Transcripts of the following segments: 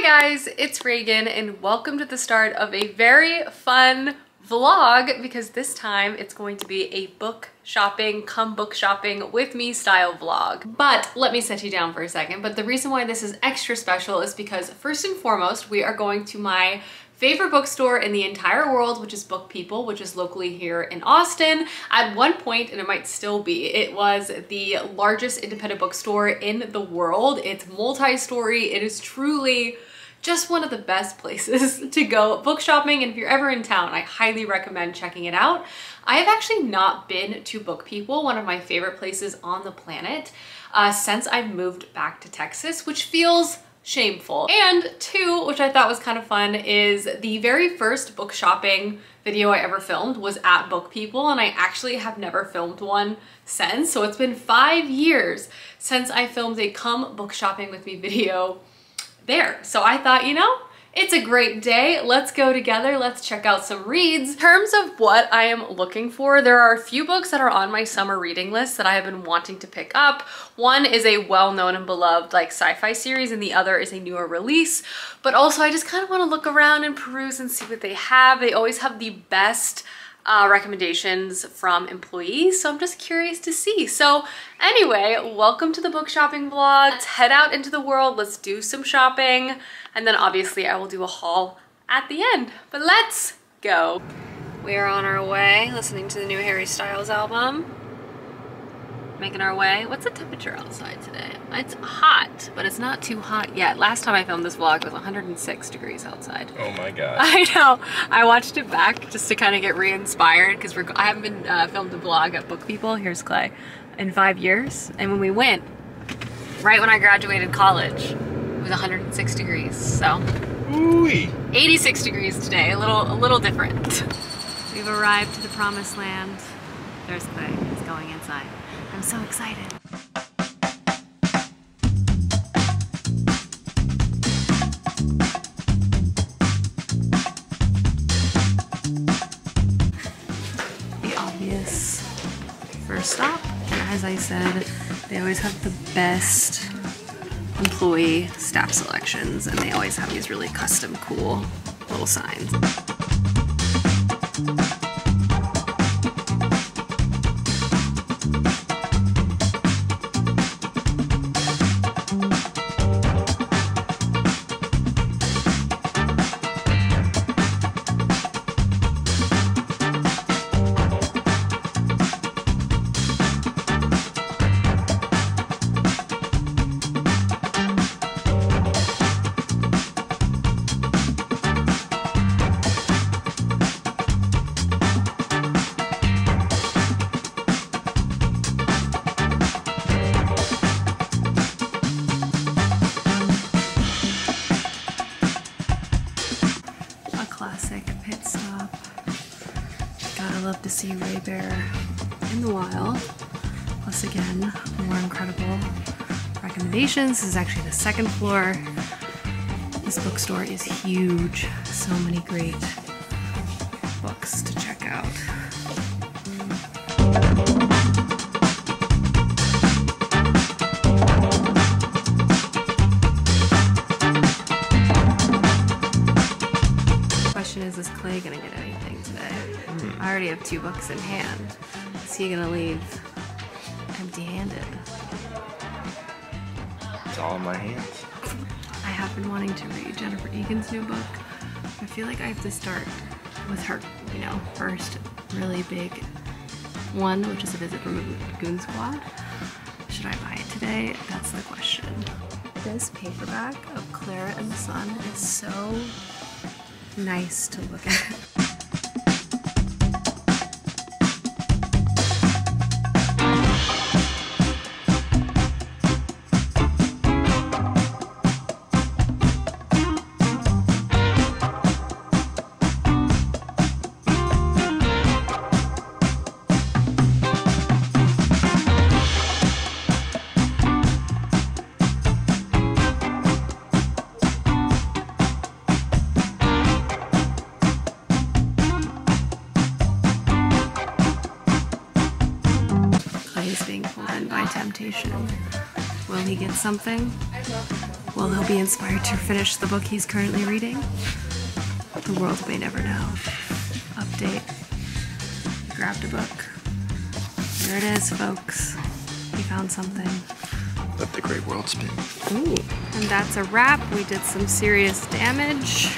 Hi guys, it's Regan and welcome to the start of a very fun vlog because this time it's going to be a book shopping, come book shopping with me style vlog. But let me set you down for a second. But the reason why this is extra special is because first and foremost, we are going to my favorite bookstore in the entire world, which is Book People, which is locally here in Austin. At one point, and it might still be, it was the largest independent bookstore in the world. It's multi-story. It is truly just one of the best places to go book shopping. And if you're ever in town, I highly recommend checking it out. I have actually not been to Book People, one of my favorite places on the planet, uh, since I've moved back to Texas, which feels shameful. And two, which I thought was kind of fun, is the very first book shopping video I ever filmed was at Book People and I actually have never filmed one since. So it's been five years since I filmed a come book shopping with me video there. So I thought, you know, it's a great day. Let's go together. Let's check out some reads. In terms of what I am looking for, there are a few books that are on my summer reading list that I have been wanting to pick up. One is a well-known and beloved like sci-fi series and the other is a newer release. But also I just kind of want to look around and peruse and see what they have. They always have the best uh, recommendations from employees. So I'm just curious to see. So anyway, welcome to the book shopping vlog. Let's head out into the world. Let's do some shopping. And then obviously I will do a haul at the end. But let's go. We are on our way listening to the new Harry Styles album making our way. What's the temperature outside today? It's hot, but it's not too hot yet. Last time I filmed this vlog it was 106 degrees outside. Oh my god. I know. I watched it back just to kind of get re-inspired because I haven't been uh, filmed a vlog at Book People, here's Clay, in five years. And when we went, right when I graduated college, it was 106 degrees, so. Ooh. 86 degrees today, a little, a little different. We've arrived to the promised land. There's Clay, he's going inside. I'm so excited. The obvious first stop. And as I said, they always have the best employee staff selections and they always have these really custom cool little signs. See Ray Bear in the wild. Plus again, more incredible recommendations. This is actually the second floor. This bookstore is huge. So many great today? Mm. I already have two books in hand. Is he gonna leave empty-handed? It's all in my hands. I have been wanting to read Jennifer Egan's new book. I feel like I have to start with her, you know, first really big one, which is a visit from a Goon Squad. Should I buy it today? That's the question. This paperback of Clara and the Sun is so nice to look at. something? Well, he'll be inspired to finish the book he's currently reading? The world may never know. Update. He grabbed a book. There it is, folks. He found something. Let the great world spin. Ooh. And that's a wrap. We did some serious damage.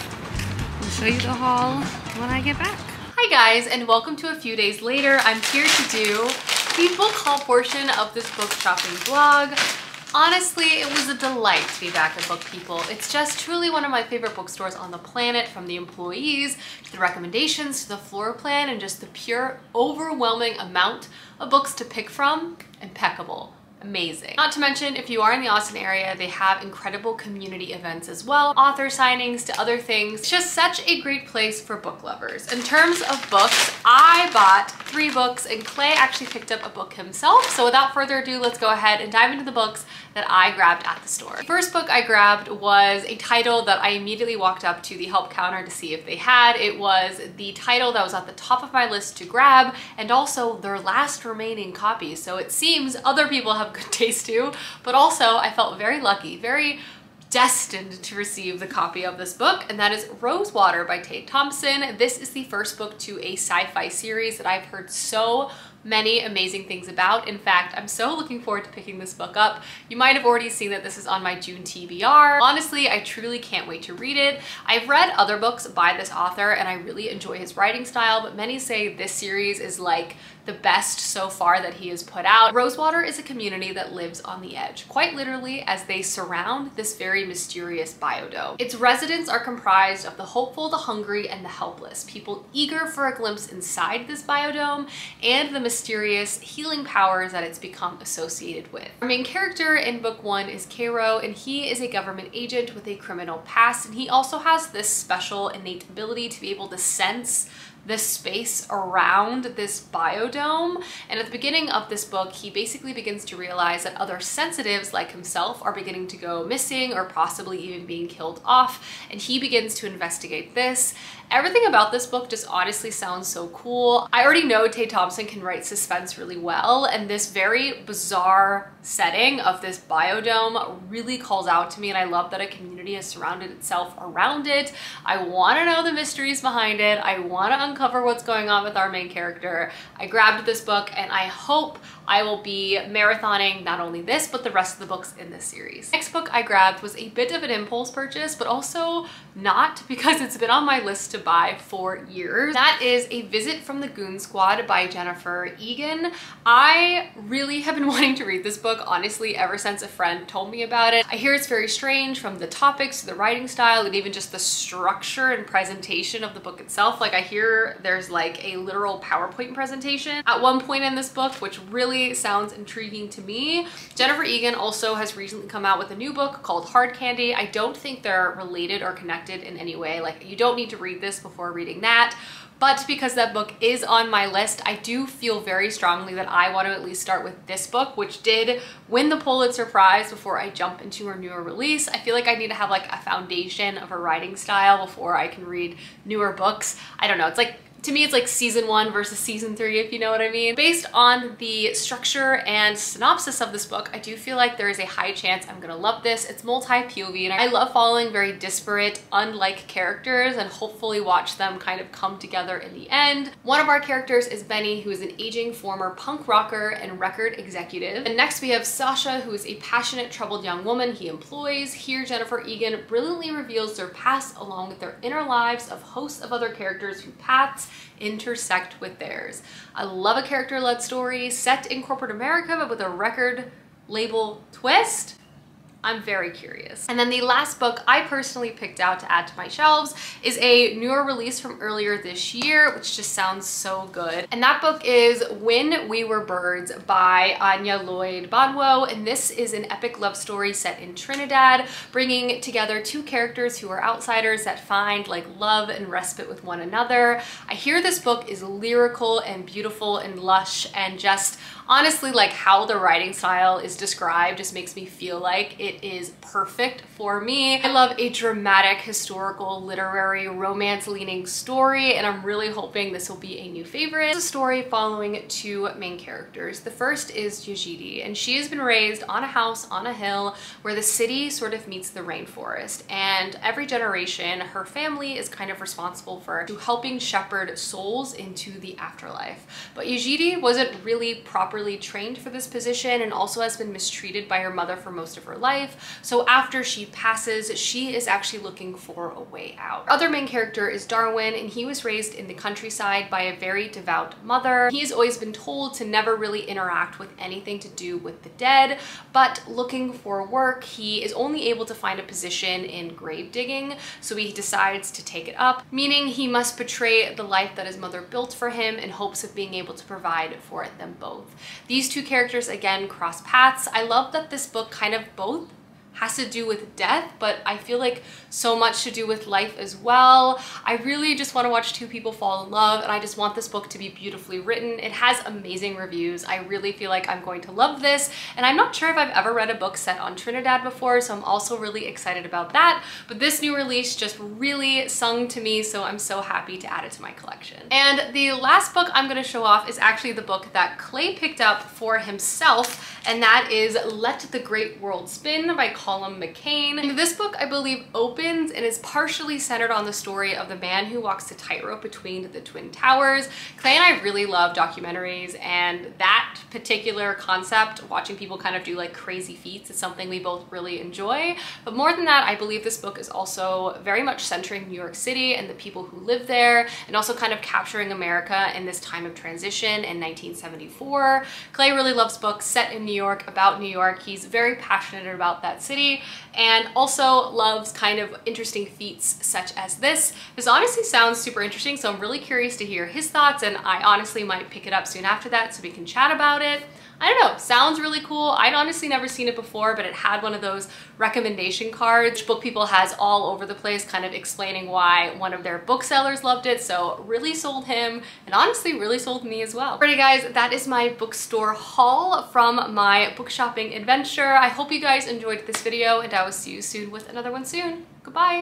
I'll show you the haul when I get back. Hi guys, and welcome to a few days later. I'm here to do the book haul portion of this book shopping vlog. Honestly, it was a delight to be back at Book People. It's just truly one of my favorite bookstores on the planet, from the employees, to the recommendations, to the floor plan, and just the pure, overwhelming amount of books to pick from. Impeccable amazing. Not to mention, if you are in the Austin area, they have incredible community events as well, author signings to other things. It's just such a great place for book lovers. In terms of books, I bought three books and Clay actually picked up a book himself. So without further ado, let's go ahead and dive into the books that I grabbed at the store. The first book I grabbed was a title that I immediately walked up to the help counter to see if they had. It was the title that was at the top of my list to grab and also their last remaining copy. So it seems other people have good taste too, but also I felt very lucky, very destined to receive the copy of this book, and that is Rosewater by Tade Thompson. This is the first book to a sci-fi series that I've heard so many amazing things about. In fact, I'm so looking forward to picking this book up. You might have already seen that this is on my June TBR. Honestly, I truly can't wait to read it. I've read other books by this author and I really enjoy his writing style, but many say this series is like the best so far that he has put out. Rosewater is a community that lives on the edge, quite literally as they surround this very mysterious biodome. Its residents are comprised of the hopeful, the hungry, and the helpless, people eager for a glimpse inside this biodome and the mysterious healing powers that it's become associated with. Our main character in book one is Kaaro, and he is a government agent with a criminal past, and he also has this special innate ability to be able to sense the space around this biodome. And at the beginning of this book, he basically begins to realize that other sensitives like himself are beginning to go missing or possibly even being killed off. And he begins to investigate this. Everything about this book just honestly sounds so cool. I already know Tade Thompson can write suspense really well, and this very bizarre setting of this biodome really calls out to me, and I love that a community has surrounded itself around it. I want to know the mysteries behind it. I want to uncover what's going on with our main character. I grabbed this book, and I hope I will be marathoning not only this, but the rest of the books in this series. Next book I grabbed was a bit of an impulse purchase, but also not because it's been on my list to buy for years. That is A Visit from the Goon Squad by Jennifer Egan. I really have been wanting to read this book, honestly, ever since a friend told me about it. I hear it's very strange from the topics to the writing style and even just the structure and presentation of the book itself. Like I hear there's like a literal PowerPoint presentation at one point in this book, which really sounds intriguing to me. Jennifer Egan also has recently come out with a new book called Hard Candy. I don't think they're related or connected in any way. Like you don't need to read this before reading that. But because that book is on my list, I do feel very strongly that I want to at least start with this book, which did win the Pulitzer Prize before I jump into her newer release. I feel like I need to have like a foundation of her writing style before I can read newer books. I don't know, it's like to me, it's like season one versus season three, if you know what I mean. Based on the structure and synopsis of this book, I do feel like there is a high chance I'm gonna love this. It's multi-POV and I love following very disparate, unlike characters and hopefully watch them kind of come together in the end. One of our characters is Benny, who is an aging former punk rocker and record executive. And next we have Sasha, who is a passionate, troubled young woman he employs. Here, Jennifer Egan brilliantly reveals their past along with their inner lives of hosts of other characters whose paths intersect with theirs. I love a character-led story set in corporate America but with a record label twist. I'm very curious. And then the last book I personally picked out to add to my shelves is a newer release from earlier this year, which just sounds so good. And that book is When We Were Birds by Ayanna Lloyd Banwo. And this is an epic love story set in Trinidad, bringing together two characters who are outsiders that find like love and respite with one another. I hear this book is lyrical and beautiful and lush and just honestly like how the writing style is described just makes me feel like it it is perfect for me. I love a dramatic, historical, literary, romance-leaning story, and I'm really hoping this will be a new favorite. It's a story following two main characters. The first is Yejide, and she has been raised on a house on a hill where the city sort of meets the rainforest, and every generation, her family is kind of responsible for helping shepherd souls into the afterlife. But Yejide wasn't really properly trained for this position and also has been mistreated by her mother for most of her life. So after she passes, she is actually looking for a way out. Other main character is Darwin and he was raised in the countryside by a very devout mother. He has always been told to never really interact with anything to do with the dead, but looking for work, he is only able to find a position in grave digging, so he decides to take it up, meaning he must betray the life that his mother built for him in hopes of being able to provide for them both. These two characters again cross paths. I love that this book kind of both has to do with death, but I feel like so much to do with life as well. I really just want to watch two people fall in love and I just want this book to be beautifully written. It has amazing reviews. I really feel like I'm going to love this and I'm not sure if I've ever read a book set on Trinidad before so I'm also really excited about that. But this new release just really sung to me so I'm so happy to add it to my collection. And the last book I'm going to show off is actually the book that Clay picked up for himself and that is Let the Great World Spin by Colum McCann. And this book, I believe, opens and is partially centered on the story of the man who walks the tightrope between the Twin Towers. Clay and I really love documentaries and that particular concept, watching people kind of do like crazy feats, is something we both really enjoy. But more than that, I believe this book is also very much centering New York City and the people who live there and also kind of capturing America in this time of transition in 1974. Clay really loves books set in New York about New York. He's very passionate about that city and also loves kind of interesting feats such as this. This honestly sounds super interesting, so I'm really curious to hear his thoughts and I honestly might pick it up soon after that so we can chat about it. I don't know, sounds really cool. I'd honestly never seen it before, but it had one of those recommendation cards. Book People has all over the place kind of explaining why one of their booksellers loved it. So really sold him and honestly really sold me as well. Alrighty guys, that is my bookstore haul from my book shopping adventure. I hope you guys enjoyed video and I will see you soon with another one soon. Goodbye.